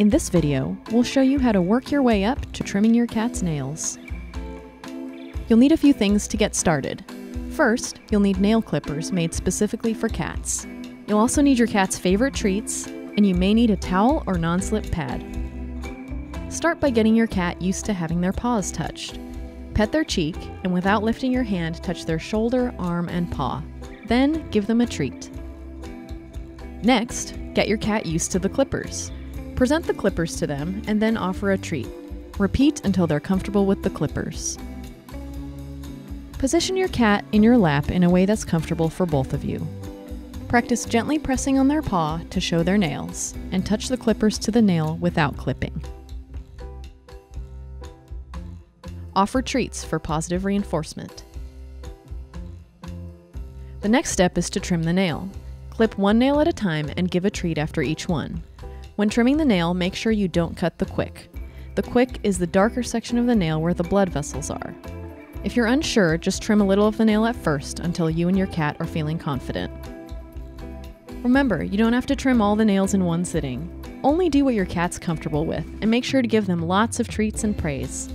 In this video, we'll show you how to work your way up to trimming your cat's nails. You'll need a few things to get started. First, you'll need nail clippers made specifically for cats. You'll also need your cat's favorite treats, and you may need a towel or non-slip pad. Start by getting your cat used to having their paws touched. Pet their cheek, and without lifting your hand, touch their shoulder, arm, and paw. Then give them a treat. Next, get your cat used to the clippers. Present the clippers to them and then offer a treat. Repeat until they're comfortable with the clippers. Position your cat in your lap in a way that's comfortable for both of you. Practice gently pressing on their paw to show their nails, and touch the clippers to the nail without clipping. Offer treats for positive reinforcement. The next step is to trim the nail. Clip one nail at a time and give a treat after each one. When trimming the nail, make sure you don't cut the quick. The quick is the darker section of the nail where the blood vessels are. If you're unsure, just trim a little of the nail at first until you and your cat are feeling confident. Remember, you don't have to trim all the nails in one sitting. Only do what your cat's comfortable with, and make sure to give them lots of treats and praise.